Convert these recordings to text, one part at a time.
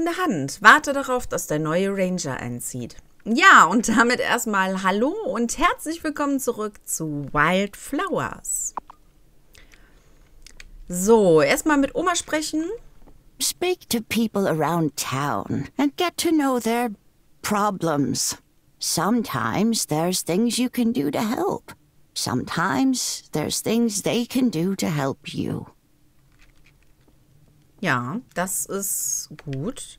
helfende Hand. Warte darauf, dass der neue Ranger einzieht. Ja, und damit erstmal Hallo und herzlich willkommen zurück zu Wildflowers. So, erstmal mit Oma sprechen. Speak to people around town and get to know their problems. Sometimes there's things you can do to help. Sometimes there's things they can do to help you. Ja, das ist gut.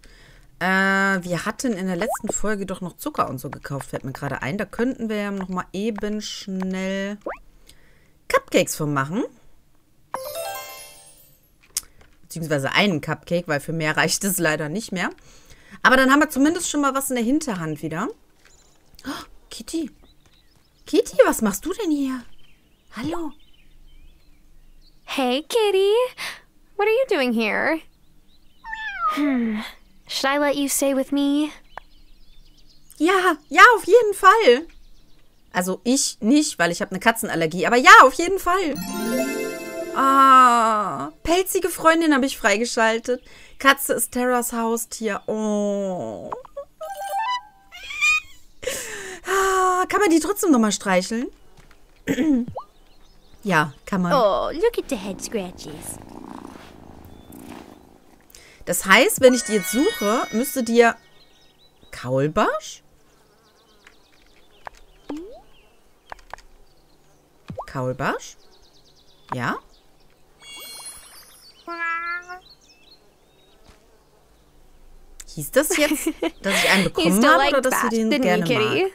Äh, wir hatten in der letzten Folge doch noch Zucker und so gekauft, fällt mir gerade ein. Da könnten wir ja noch mal eben schnell Cupcakes von machen. Beziehungsweise einen Cupcake, weil für mehr reicht es leider nicht mehr. Aber dann haben wir zumindest schon mal was in der Hinterhand wieder. Oh, Kitty. Kitty, was machst du denn hier? Hallo. Hey, kitty. What are you doing here? Hmm. Should I let you stay with me? Ja, ja, auf jeden Fall. Also ich nicht, weil ich habe eine Katzenallergie. Aber ja, auf jeden Fall. Ah, pelzige Freundin habe ich freigeschaltet. Katze ist Terras Haustier. Oh. Ah, kann man die trotzdem nochmal streicheln? ja, kann man. Oh, look at the head scratches. Das heißt, wenn ich die jetzt suche, müsste dir Kaulbarsch? Kaulbarsch? Ja? Hieß das jetzt, dass ich einen bekommen habe oder dass du den gerne mag?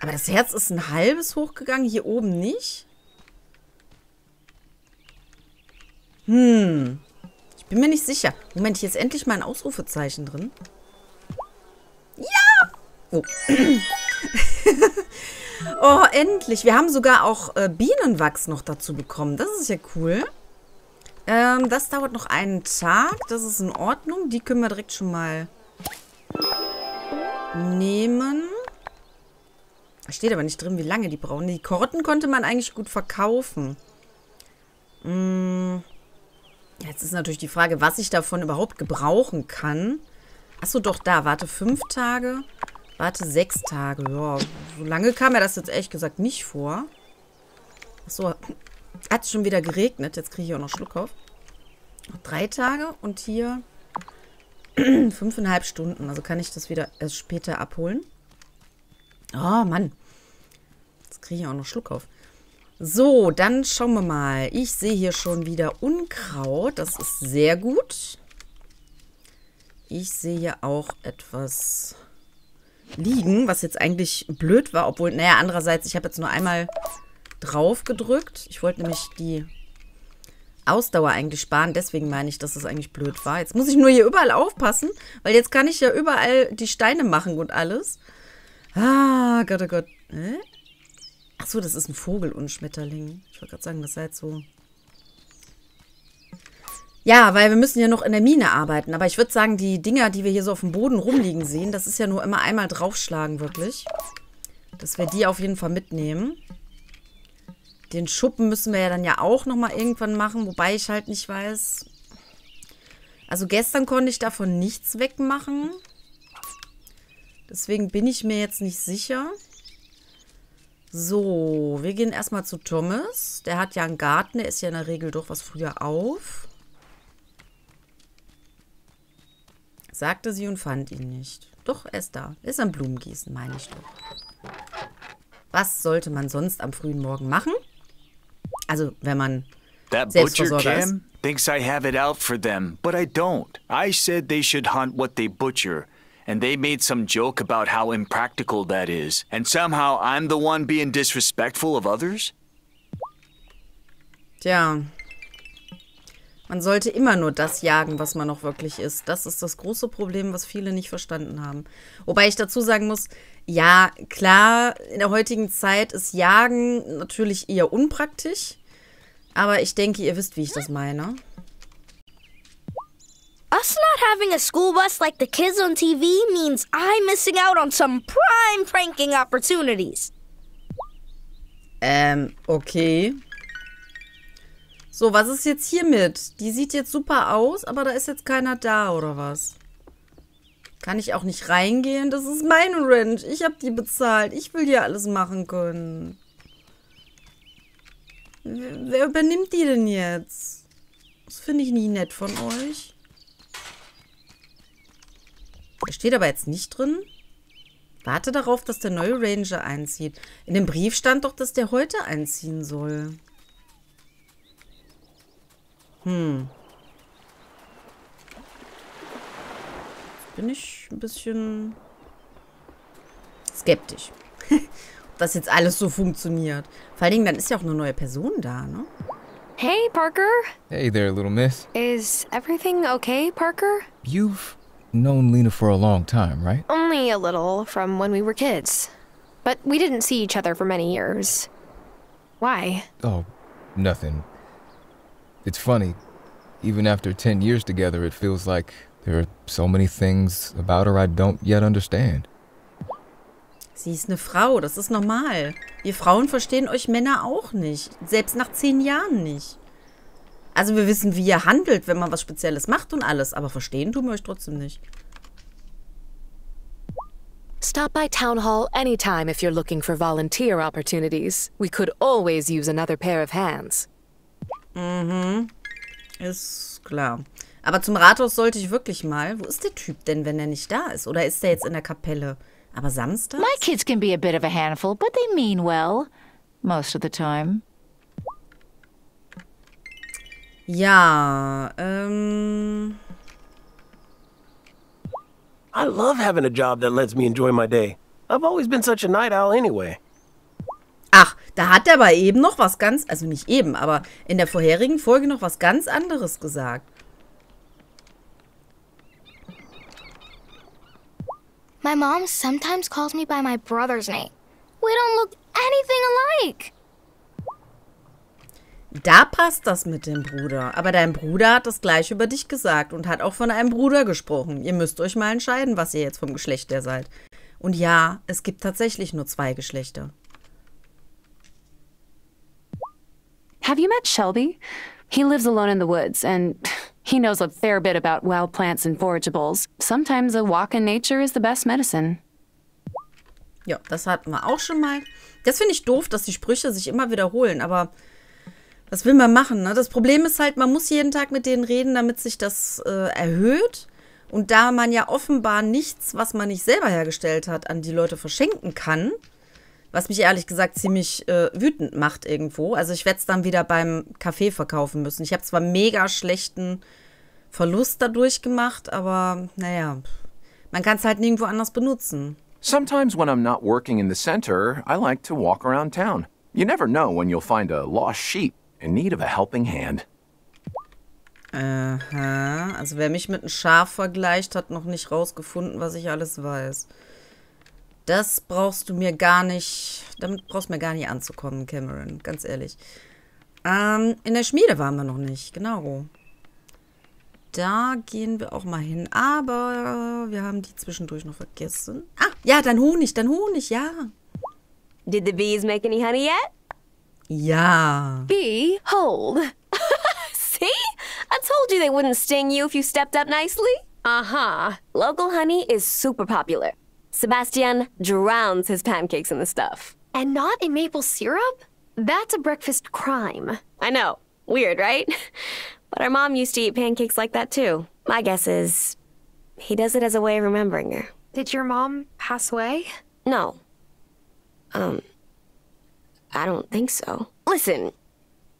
Aber das Herz ist ein halbes hochgegangen, hier oben nicht? Hm. Ich bin mir nicht sicher. Moment, hier ist endlich mal ein Ausrufezeichen drin. Ja! Oh. oh, endlich. Wir haben sogar auch äh, Bienenwachs noch dazu bekommen. Das ist ja cool. Ähm, das dauert noch einen Tag. Das ist in Ordnung. Die können wir direkt schon mal nehmen. Steht aber nicht drin, wie lange die brauchen. Die Karotten konnte man eigentlich gut verkaufen. Mm. Jetzt ist natürlich die Frage, was ich davon überhaupt gebrauchen kann. Achso, doch, da. Warte fünf Tage. Warte sechs Tage. Ja, so lange kam mir das jetzt ehrlich gesagt nicht vor. Achso, hat es schon wieder geregnet. Jetzt kriege ich auch noch Schluck auf. Drei Tage und hier fünfeinhalb Stunden. Also kann ich das wieder erst später abholen. Oh, Mann. Jetzt kriege ich auch noch Schluck auf. So, dann schauen wir mal. Ich sehe hier schon wieder Unkraut. Das ist sehr gut. Ich sehe hier auch etwas liegen, was jetzt eigentlich blöd war. Obwohl, naja, andererseits, ich habe jetzt nur einmal drauf gedrückt. Ich wollte nämlich die Ausdauer eigentlich sparen. Deswegen meine ich, dass es eigentlich blöd war. Jetzt muss ich nur hier überall aufpassen, weil jetzt kann ich ja überall die Steine machen und alles. Ah, Gott, oh Gott. Hä? Ach so, das ist ein Vogel und Schmetterling. Ich wollte gerade sagen, das sei jetzt so. Ja, weil wir müssen ja noch in der Mine arbeiten. Aber ich würde sagen, die Dinger, die wir hier so auf dem Boden rumliegen sehen, das ist ja nur immer einmal draufschlagen, wirklich. Dass wir die auf jeden Fall mitnehmen. Den Schuppen müssen wir ja dann ja auch nochmal irgendwann machen, wobei ich halt nicht weiß. Also gestern konnte ich davon nichts wegmachen. Deswegen bin ich mir jetzt nicht sicher. So, wir gehen erstmal zu Thomas. Der hat ja einen Garten, der ist ja in der Regel doch was früher auf. Sagte sie und fand ihn nicht. Doch, er ist da. Er ist am Blumengießen, meine ich doch. Was sollte man sonst am frühen Morgen machen? Also, wenn man That butcher Selbstversorger ist. Cam thinks I have it out for them, but I don't. I said they should hunt what they butcher, and they made some joke about how impractical that is, and somehow I'm the one being disrespectful of others? Tja. Man sollte immer nur das jagen, was man auch wirklich ist. Das ist das große Problem, was viele nicht verstanden haben. Wobei ich dazu sagen muss, ja, klar, in der heutigen Zeit ist Jagen natürlich eher unpraktisch. Aber ich denke, ihr wisst, wie ich das meine. Us not having a school bus like the kids on TV means I'm missing out on some prime pranking opportunities. Ähm, okay. So, was ist jetzt hier mit? Die sieht jetzt super aus, aber da ist jetzt keiner da, oder was? Kann ich auch nicht reingehen? Das ist meine Ranch. Ich habe die bezahlt. Ich will hier alles machen können. Wer übernimmt die denn jetzt? Das finde ich nie nett von euch. Da steht aber jetzt nicht drin. Warte darauf, dass der neue Ranger einzieht. In dem Brief stand doch, dass der heute einziehen soll. Hm. Bin ich ein bisschen skeptisch. Ob das jetzt alles so funktioniert. Vor allen Dingen, dann ist ja auch eine neue Person da, ne? Hey, Parker. Hey there, little miss. Is everything okay, Parker? You've known Lena for a long time, right? Only a little from when we were kids. But we didn't see each other for many years. Why? Oh, nothing. It's funny. Even after 10 years together, it feels like there are so many things about her I don't yet understand. Sie ist eine Frau, das ist normal. Wir Frauen verstehen euch Männer auch nicht. Selbst nach zehn Jahren nicht. Also wir wissen, wie ihr handelt, wenn man was Spezielles macht und alles. Aber verstehen tun wir euch trotzdem nicht. Stop by Town Hall anytime if you're looking for volunteer opportunities. We could always use another pair of hands. Ist klar. Aber zum Rathaus sollte ich wirklich mal. Wo ist der Typ denn, wenn er nicht da ist? Oder ist er jetzt in der Kapelle? Aber Samstag? My kids can be a bit of a handful, but they mean well. Most of the time. Ja, ähm. I love having a job that lets me enjoy my day. I've always been such a night owl anyway. Ach, da hat er aber eben noch was ganz, also nicht eben, aber in der vorherigen Folge noch was ganz anderes gesagt. My mom sometimes calls me by my brother's name. We don't look anything alike. Da passt das mit dem Bruder. Aber dein Bruder hat das gleich über dich gesagt und hat auch von einem Bruder gesprochen. Ihr müsst euch mal entscheiden, was ihr jetzt vom Geschlecht der seid. Und ja, es gibt tatsächlich nur zwei Geschlechter. Have you met Shelby? He lives alone in the woods, and he knows a fair bit about wild plants and forageables. Sometimes a walk in nature is the best medicine. Ja, das hatten wir auch schon mal. Das finde ich doof, dass die Sprüche sich immer wiederholen, aber was will man machen? Ne? Das Problem ist halt, man muss jeden Tag mit denen reden, damit sich das äh, erhöht. Und da man ja offenbar nichts, was man nicht selber hergestellt hat, an die Leute verschenken kann, was mich ehrlich gesagt ziemlich äh, wütend macht irgendwo. Also ich werde es dann wieder beim Kaffee verkaufen müssen. Ich habe zwar mega schlechten Verlust dadurch gemacht, aber naja, man kann es halt nirgendwo anders benutzen. Sometimes when I'm not working in the center, I like to walk around town. You never know when you'll find a lost sheep in need of a helping hand. Aha, also wer mich mit einem Schaf vergleicht, hat noch nicht rausgefunden, was ich alles weiß. Das brauchst du mir gar nicht, damit brauchst du mir gar nicht anzukommen, Cameron, ganz ehrlich. Ähm, in der Schmiede waren wir noch nicht, genau. Da gehen wir auch mal hin, aber wir haben die zwischendurch noch vergessen. Ah, ja, dein Honig, dein Honig, ja. Did the bees make any honey yet? Ja. Bee, hold. See? I told you they wouldn't sting you if you stepped up nicely. Uh huh. Local honey is super popular. Sebastian drowns his pancakes in the stuff. And not in maple syrup? That's a breakfast crime. I know. Weird, right? But our mom used to eat pancakes like that too. My guess is he does it as a way of remembering her. Did your mom pass away? No. Um, I don't think so. Listen,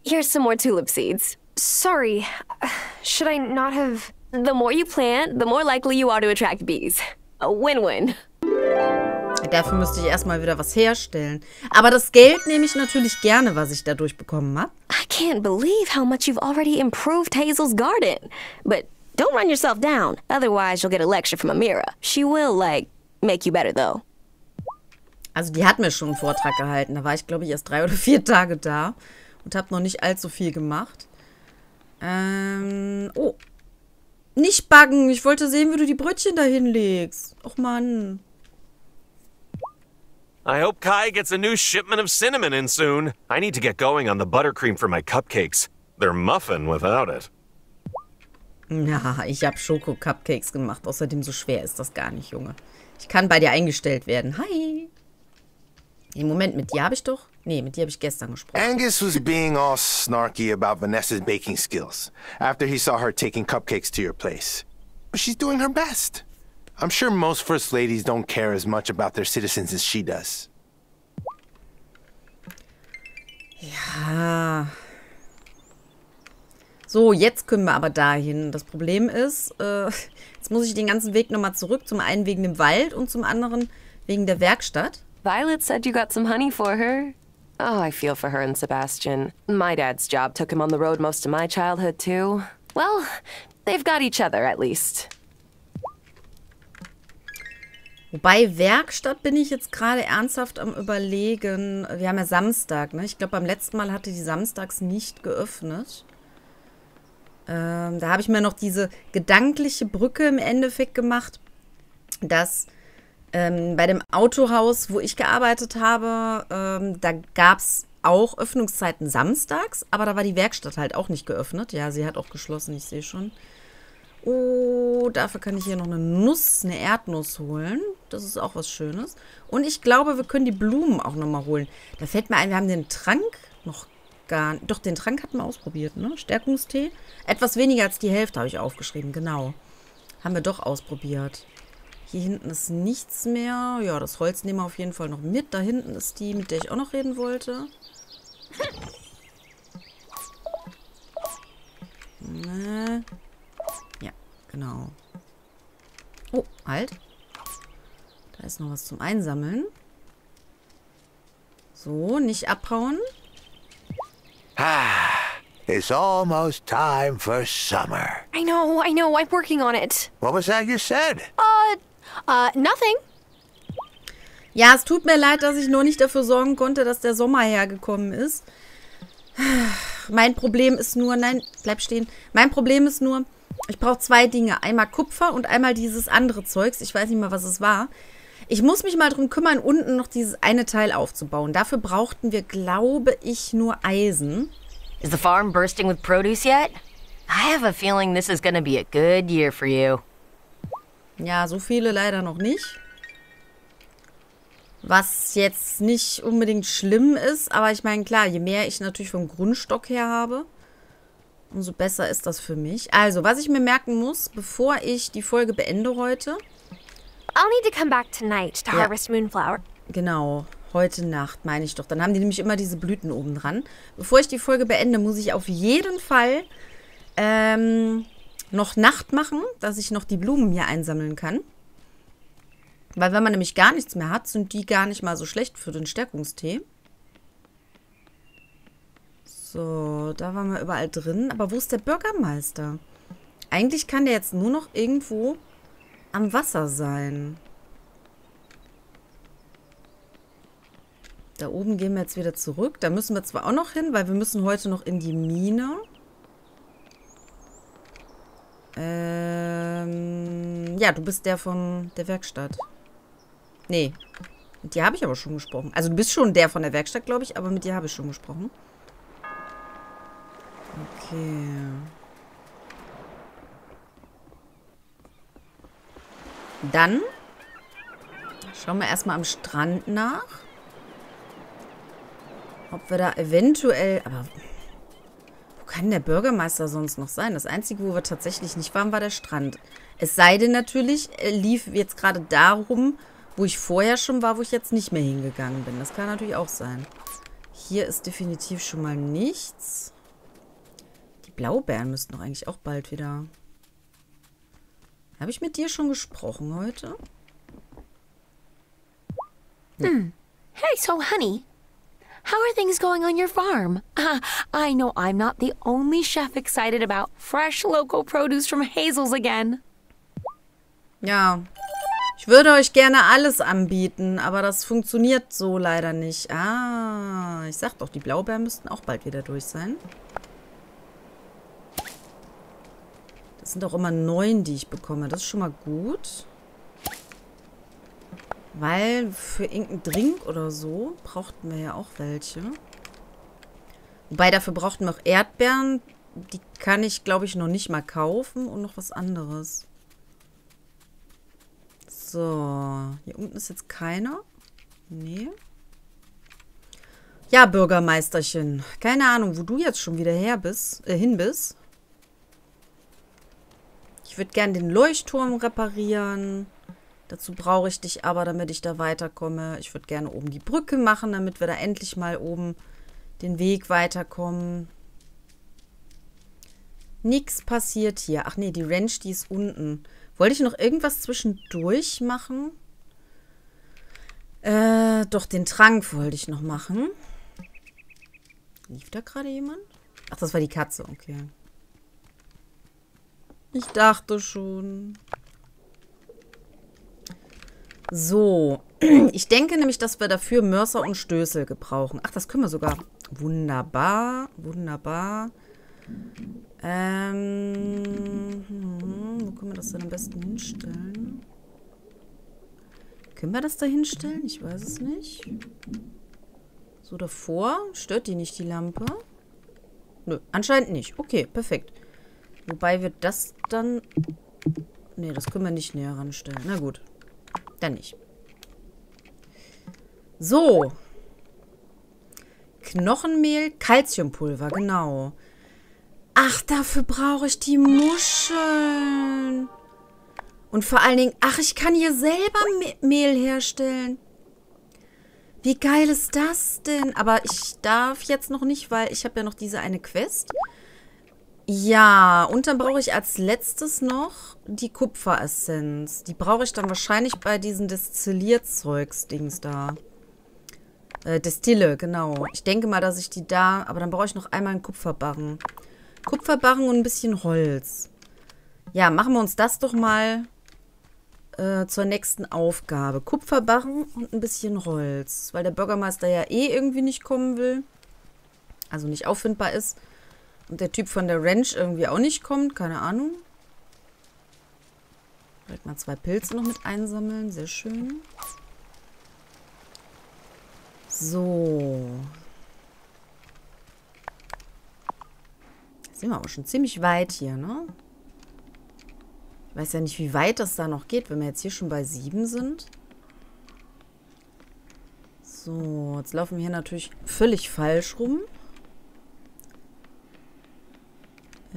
here's some more tulip seeds. Sorry. Should I not have. The more you plant, the more likely you are to attract bees. A win win. Dafür müsste ich erstmal wieder was herstellen. Aber das Geld nehme ich natürlich gerne, was ich dadurch bekommen habe. I can't believe how much you've already improved Hazel's garden. But don't run yourself down, otherwise, you'll get a lecture from Amira. She will, like, make you better, though. Also die hat mir schon einen Vortrag gehalten. Da war ich, glaube ich, erst drei oder vier Tage da und habe noch nicht allzu viel gemacht. Ähm, oh. Nicht backen. Ich wollte sehen, wie du die Brötchen da hinlegst. Och, Mann. I hope Kai gets a new shipment of cinnamon in soon. I need to get going on the buttercream for my cupcakes. They're muffin without it. Ja, ich habe Schoko-Cupcakes gemacht. Außerdem so schwer ist das gar nicht, Junge. Ich kann bei dir eingestellt werden. Hi. Im Moment, mit dir habe ich doch... Nee, mit dir habe ich gestern gesprochen. Angus was being all snarky about Vanessa's baking skills after he saw her taking cupcakes to your place. But she's doing her best. I'm sure most First Ladies don't care as much about their citizens as she does. Ja. So, jetzt können wir aber dahin. Das Problem ist, äh, jetzt muss ich den ganzen Weg nochmal zurück. Zum einen wegen dem Wald und zum anderen wegen der Werkstatt. Violet said you got some honey for her. Oh, I feel for her and Sebastian. My dad's job took him on the road most of my childhood, too. Well, they've got each other, at least. Wobei Werkstatt bin ich jetzt gerade ernsthaft am überlegen. Wir haben ja Samstag, ne? Ich glaube, beim letzten Mal hatte die samstags nicht geöffnet. Ähm, da habe ich mir noch diese gedankliche Brücke im Endeffekt gemacht, dass ähm, bei dem Autohaus, wo ich gearbeitet habe, ähm, da gab es auch Öffnungszeiten samstags, aber da war die Werkstatt halt auch nicht geöffnet. Ja, sie hat auch geschlossen, ich sehe schon. Oh, dafür kann ich hier noch eine Nuss, eine Erdnuss holen. Das ist auch was Schönes. Und ich glaube, wir können die Blumen auch nochmal holen. Da fällt mir ein, wir haben den Trank noch gar nicht. Doch, den Trank hatten wir ausprobiert, ne? Stärkungstee. Etwas weniger als die Hälfte habe ich aufgeschrieben, genau. Haben wir doch ausprobiert. Hier hinten ist nichts mehr. Ja, das Holz nehmen wir auf jeden Fall noch mit. Da hinten ist die, mit der ich auch noch reden wollte. Ne. Ja, genau. Oh, halt. Da ist noch was zum Einsammeln. So, nicht abhauen. Ah, it's almost time for summer. I know, I know. I'm working on it. What was that you said? Uh, uh, nothing. Ja, es tut mir leid, dass ich nur nicht dafür sorgen konnte, dass der Sommer hergekommen ist. Mein Problem ist nur, nein, bleib stehen. Mein Problem ist nur, ich brauche zwei Dinge. Einmal Kupfer und einmal dieses andere Zeugs. Ich weiß nicht mal, was es war. Ich muss mich mal drum kümmern, unten noch dieses eine Teil aufzubauen. Dafür brauchten wir, glaube ich, nur Eisen. Is the farm bursting with produce yet? I have a feeling this is gonna be a good year for you. Ja, so viele leider noch nicht. Was jetzt nicht unbedingt schlimm ist, aber ich meine, klar, je mehr ich natürlich vom Grundstock her habe, umso besser ist das für mich. Also, was ich mir merken muss, bevor ich die Folge beende heute. I'll need to come back tonight to Ja. harvest moonflower. Genau, heute Nacht meine ich doch. Dann haben die nämlich immer diese Blüten oben dran. Bevor ich die Folge beende, muss ich auf jeden Fall ähm, noch Nacht machen, dass ich noch die Blumen hier einsammeln kann. Weil wenn man nämlich gar nichts mehr hat, sind die gar nicht mal so schlecht für den Stärkungstee. So, da waren wir überall drin. Aber wo ist der Bürgermeister? Eigentlich kann der jetzt nur noch irgendwo am Wasser sein. Da oben gehen wir jetzt wieder zurück. Da müssen wir zwar auch noch hin, weil wir müssen heute noch in die Mine. Ähm, ja, du bist der von der Werkstatt. Nee, mit dir habe ich aber schon gesprochen. Also du bist schon der von der Werkstatt, glaube ich, aber mit dir habe ich schon gesprochen. Okay. Dann schauen wir erstmal am Strand nach. Ob wir da eventuell... Aber kann der Bürgermeister sonst noch sein? Das Einzige, wo wir tatsächlich nicht waren, war der Strand. Es sei denn natürlich, er lief jetzt gerade darum, wo ich vorher schon war, wo ich jetzt nicht mehr hingegangen bin. Das kann natürlich auch sein. Hier ist definitiv schon mal nichts. Die Blaubeeren müssten doch eigentlich auch bald wieder... Habe ich mit dir schon gesprochen heute? Hmm. Hey, so honey, how are things going on your farm? Uh, I know I'm not the only chef excited about fresh local produce from Hazel's again. Ja. Ich würde euch gerne alles anbieten, aber das funktioniert so leider nicht. Ah, ich sag doch, die Blaubeeren müssten auch bald wieder durch sein. Das sind auch immer neun, die ich bekomme. Das ist schon mal gut. Weil für irgendeinen Drink oder so brauchten wir ja auch welche. Wobei, dafür brauchten wir auch Erdbeeren. Die kann ich, glaube ich, noch nicht mal kaufen. Und noch was anderes. So. Hier unten ist jetzt keiner. Nee. Ja, Bürgermeisterchen. Keine Ahnung, wo du jetzt schon wieder her bist, äh, hin bist. Ich würde gern den Leuchtturm reparieren. Dazu brauche ich dich aber, damit ich da weiterkomme. Ich würde gerne oben die Brücke machen, damit wir da endlich mal oben den Weg weiterkommen. Nichts passiert hier. Ach nee, die Ranch, die ist unten. Wollte ich noch irgendwas zwischendurch machen? Äh, doch, den Trank wollte ich noch machen. Lief da gerade jemand? Ach, das war die Katze, okay. Ich dachte schon. So. Ich denke nämlich, dass wir dafür Mörser und Stößel gebrauchen. Ach, das können wir sogar. Wunderbar. Wunderbar. Ähm, hm, wo können wir das denn am besten hinstellen? Können wir das da hinstellen? Ich weiß es nicht. So davor. Stört die nicht, die Lampe? Nö, anscheinend nicht. Okay, perfekt. Wobei wir das dann... Ne, das können wir nicht näher ranstellen. Na gut. Dann nicht. So. Knochenmehl, Calciumpulver, genau. Ach, dafür brauche ich die Muscheln. Und vor allen Dingen, ach, ich kann hier selber Mehl herstellen. Wie geil ist das denn? Aber ich darf jetzt noch nicht, weil ich habe ja noch diese eine Quest. Ja, und dann brauche ich als letztes noch die Kupferessenz. Die brauche ich dann wahrscheinlich bei diesen Destillierzeugs-Dings da. Äh, Destille, genau. Ich denke mal, dass ich die da... Aber dann brauche ich noch einmal einen Kupferbarren. Kupferbarren und ein bisschen Holz. Ja, machen wir uns das doch mal äh, zur nächsten Aufgabe. Kupferbarren und ein bisschen Holz. Weil der Bürgermeister ja eh irgendwie nicht kommen will. Also nicht auffindbar ist. Und der Typ von der Ranch irgendwie auch nicht kommt. Keine Ahnung. Vielleicht mal zwei Pilze noch mit einsammeln. Sehr schön. So. Sind wir aber schon ziemlich weit hier, ne? Ich weiß ja nicht, wie weit das da noch geht, wenn wir jetzt hier schon bei sieben sind. So, jetzt laufen wir hier natürlich völlig falsch rum.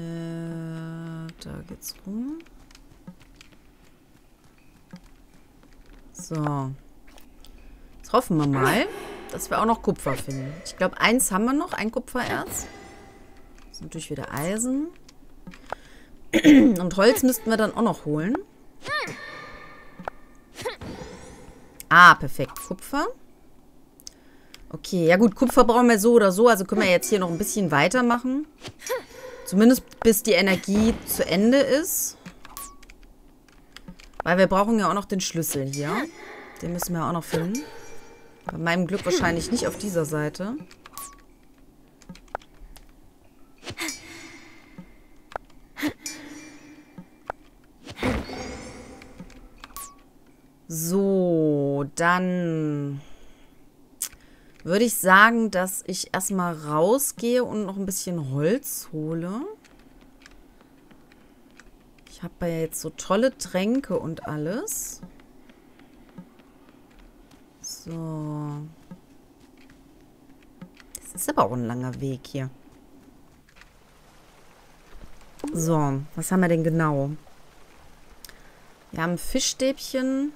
Äh, da geht's rum. So. Jetzt hoffen wir mal, dass wir auch noch Kupfer finden. Ich glaube, eins haben wir noch, ein Kupfererz. Das ist natürlich wieder Eisen. Und Holz müssten wir dann auch noch holen. Ah, perfekt. Kupfer. Okay, ja gut, Kupfer brauchen wir so oder so. Also können wir jetzt hier noch ein bisschen weitermachen. Zumindest bis die Energie zu Ende ist. Weil wir brauchen ja auch noch den Schlüssel hier. Den müssen wir auch noch finden. Bei meinem Glück wahrscheinlich nicht auf dieser Seite. So, dann würde ich sagen, dass ich erstmal rausgehe und noch ein bisschen Holz hole. Ich habe ja jetzt so tolle Tränke und alles. So. Das ist aber auch ein langer Weg hier. So, was haben wir denn genau? Wir haben Fischstäbchen.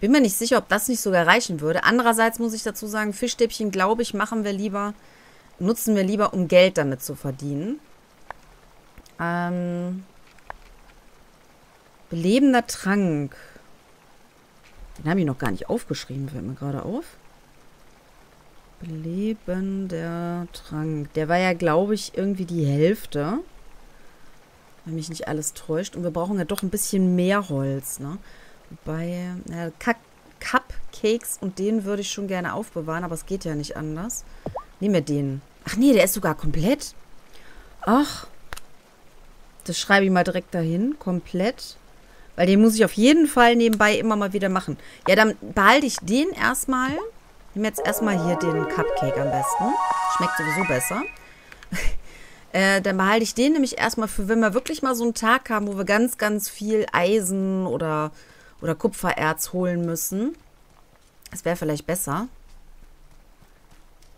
Bin mir nicht sicher, ob das nicht sogar reichen würde. Andererseits muss ich dazu sagen, Fischstäbchen, glaube ich, machen wir lieber, nutzen wir lieber, um Geld damit zu verdienen. Ähm, belebender Trank. Den habe ich noch gar nicht aufgeschrieben, fällt mir gerade auf. Belebender Trank. Der war ja, glaube ich, irgendwie die Hälfte. Wenn mich nicht alles täuscht. Und wir brauchen ja doch ein bisschen mehr Holz, ne? Wobei, ja, Cupcakes und den würde ich schon gerne aufbewahren, aber es geht ja nicht anders. Nehmen wir den. Ach nee, der ist sogar komplett. Ach. Das schreibe ich mal direkt dahin. Komplett. Weil den muss ich auf jeden Fall nebenbei immer mal wieder machen. Ja, dann behalte ich den erstmal. Nehme jetzt erstmal hier den Cupcake am besten. Schmeckt sowieso besser. äh, dann behalte ich den nämlich erstmal für, wenn wir wirklich mal so einen Tag haben, wo wir ganz, ganz viel Eisen oder, oder Kupfererz holen müssen. Das wäre vielleicht besser.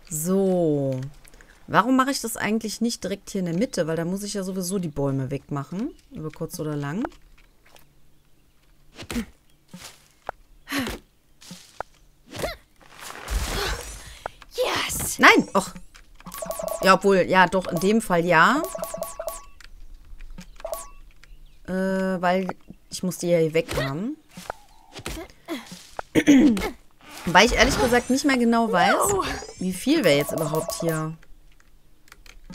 So. Warum mache ich das eigentlich nicht direkt hier in der Mitte? Weil da muss ich ja sowieso die Bäume wegmachen. Über kurz oder lang. Yes! Nein! Och. Ja, obwohl, ja, doch, in dem Fall ja. Äh, weil ich muss die ja hier weg haben. Weil ich ehrlich gesagt nicht mehr genau weiß, wie viel wir jetzt überhaupt hier...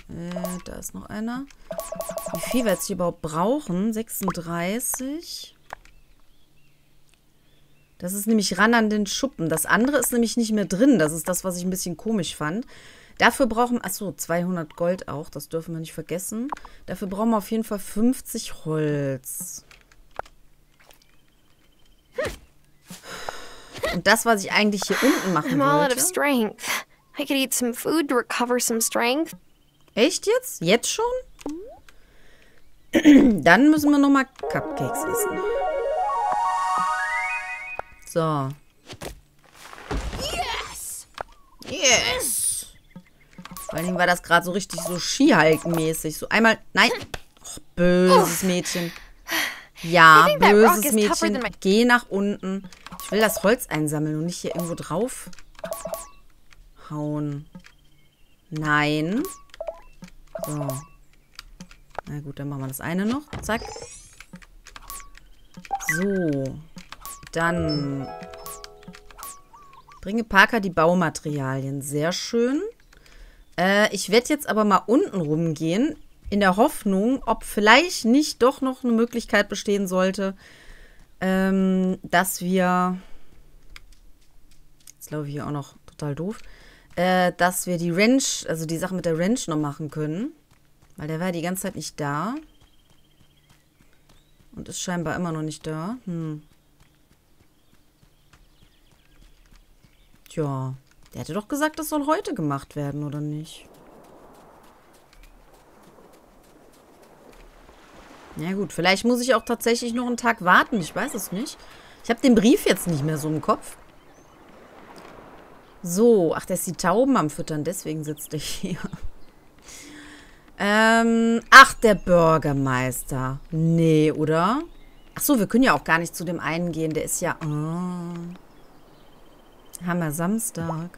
Äh, da ist noch einer. Wie viel wir jetzt hier überhaupt brauchen. 36. Das ist nämlich ran an den Schuppen. Das andere ist nämlich nicht mehr drin. Das ist das, was ich ein bisschen komisch fand. Dafür brauchen... Achso, 200 Gold auch. Das dürfen wir nicht vergessen. Dafür brauchen wir auf jeden Fall 50 Holz. Und das, was ich eigentlich hier unten machen I'm all out of wollte... strength. I could eat some food to recover some strength. Echt jetzt? Jetzt schon? Dann müssen wir nochmal Cupcakes essen. So. Yes! Yes! Vor allen Dingen war das gerade so richtig so Skihalken-mäßig. So einmal. Nein! Och, böses Mädchen. Ja, böses Mädchen. Geh nach unten. Will das Holz einsammeln und nicht hier irgendwo drauf hauen. Nein. So. Na gut, dann machen wir das eine noch. Zack. So. Dann bringe Parker die Baumaterialien. Sehr schön. Äh, ich werde jetzt aber mal unten rumgehen, in der Hoffnung, ob vielleicht nicht doch noch eine Möglichkeit bestehen sollte, ähm, dass wir. Jetzt laufe ich hier auch noch total doof. Äh, dass wir die Wrench, also die Sache mit der Wrench noch machen können. Weil der war die ganze Zeit nicht da. Und ist scheinbar immer noch nicht da. Hm. Tja, der hatte doch gesagt, das soll heute gemacht werden, oder nicht? Ja gut, vielleicht muss ich auch tatsächlich noch einen Tag warten. Ich weiß es nicht. Ich habe den Brief jetzt nicht mehr so im Kopf. So, ach, der ist die Tauben am Füttern, deswegen sitzt er hier. Ähm, ach, der Bürgermeister. Nee, oder? Ach so, wir können ja auch gar nicht zu dem einen gehen. Der ist ja... Oh. Wir Samstag.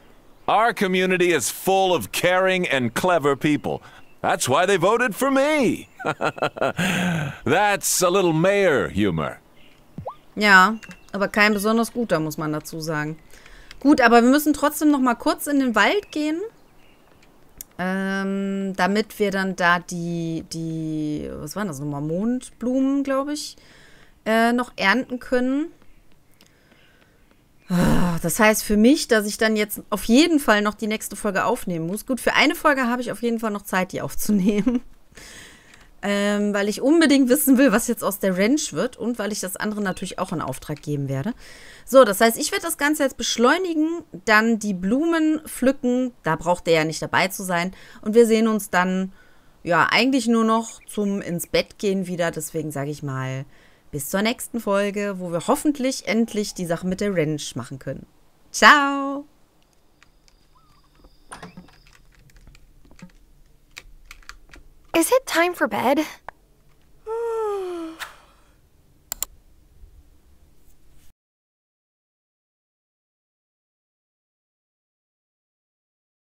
Our community is full of caring and clever people. That's why they voted for me. That's a little mayor humor. Ja, aber kein besonders guter, muss man dazu sagen. Gut, aber wir müssen trotzdem noch mal kurz in den Wald gehen. Ähm, damit wir dann da die, die, was waren das nochmal? Mondblumen, glaube ich, äh, noch ernten können. Ah, Das heißt für mich, dass ich dann jetzt auf jeden Fall noch die nächste Folge aufnehmen muss. Gut, für eine Folge habe ich auf jeden Fall noch Zeit, die aufzunehmen. Ähm, weil ich unbedingt wissen will, was jetzt aus der Ranch wird und weil ich das andere natürlich auch in Auftrag geben werde. So, das heißt, ich werde das Ganze jetzt beschleunigen, dann die Blumen pflücken. Da braucht der ja nicht dabei zu sein. Und wir sehen uns dann, ja, eigentlich nur noch zum ins Bett gehen wieder. Deswegen sage ich mal, bis zur nächsten Folge, wo wir hoffentlich endlich die Sache mit der Ranch machen können. Ciao! Is it time for bed?